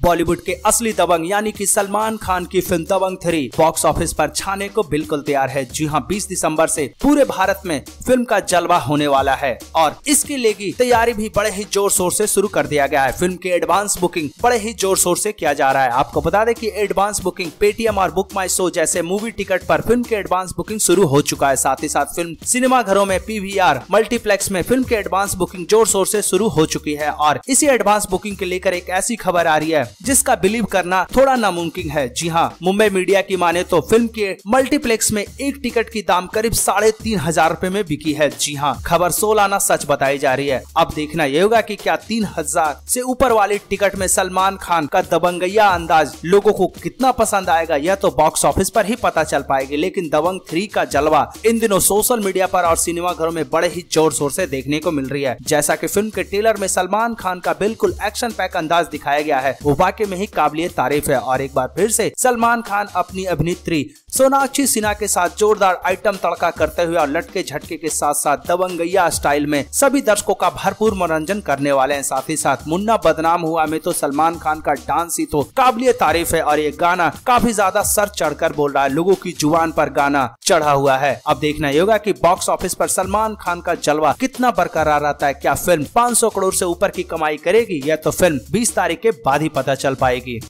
बॉलीवुड के असली दबंग, यानी कि सलमान खान की film Dabangg three box office पर छाने को बिल्कुल तैयार है। जी हाँ 20 दिसंबर से पूरे भारत में फ़िल्म का जलवा होने वाला है और इसके लिए तैयारी भी बड़े ही ज़ोर शोर से शुरू कर दिया गया है। फ़िल्म की एडवांस बुकिंग बड़े ही ज़ोर शोर से किया जा रहा है। आपको बता दें की एडवांस बुकिंग पेटीएम और बुक माई शो जैसे मूवी टिकट आरोप फ़िल्म के एडवांस बुकिंग शुरू हो चुका है। साथ ही साथ फ़िल्म सिनेमा घरों में पीवीआर मल्टीप्लेक्स में फ़िल्म के एडवांस बुकिंग ज़ोर शोर से शुरू हो चुकी है और इसी एडवांस बुकिंग के लेकर एक ऐसी खबर आ रही है जिसका बिलीव करना थोड़ा नामुमकिन है। जी हाँ मुंबई मीडिया की माने तो फ़िल्म के मल्टीप्लेक्स में एक टिकट की दाम करीब साढ़े तीन हज़ार रूपए में बिकी है। जी हाँ खबर सोल आना सच बताई जा रही है। अब देखना ये होगा की क्या तीन हज़ार से ऊपर वाले टिकट में सलमान खान का दबंगैया अंदाज लोगो को कितना पसंद आएगा, यह तो बॉक्स ऑफ़िस पर ही पता चल पाएगी। लेकिन दबंग थ्री का जलवा इन दिनों सोशल मीडिया पर और सिनेमा घरों में बड़े ही ज़ोर शोर से देखने को मिल रही है। जैसा कि फ़िल्म के ट्रेलर में सलमान खान का बिल्कुल एक्शन पैक अंदाज दिखाया गया है। वो वाकई में ही काबिलियत तारीफ़ है। और एक बार फिर से सलमान खान अपनी अभिनेत्री सोनाक्षी सिन्हा के साथ जोरदार आइटम तड़का करते हुए और लटके झटके के साथ साथ दबंगैया स्टाइल में सभी दर्शकों का भरपूर मनोरंजन करने वाले हैं। साथ ही साथ मुन्ना बदनाम हुआ, में तो सलमान खान का डांस ही तो काबिलियत तारीफ़ है और ये गाना काफ़ी ज़्यादा सर चढ़कर बोल रहा है, लोगों की ज़ुबान पर गाना चढ़ा हुआ है। अब देखना ये होगा की बॉक्स ऑफ़िस पर सलमान खान का जलवा कितना बरकरार रहता है। क्या फ़िल्म 500 करोड़ से ऊपर की कमाई करेगी यह तो फ़िल्म 20 तारीख के बाद ही पता चल पाएगी।